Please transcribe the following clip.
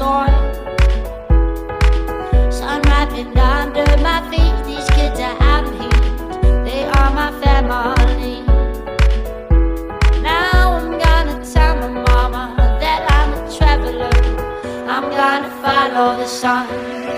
soil. Sun ripened under my feet. These kids that I meet, they are my family. Now I'm gonna tell my mama that I'm a traveler. I'm gonna follow the sun.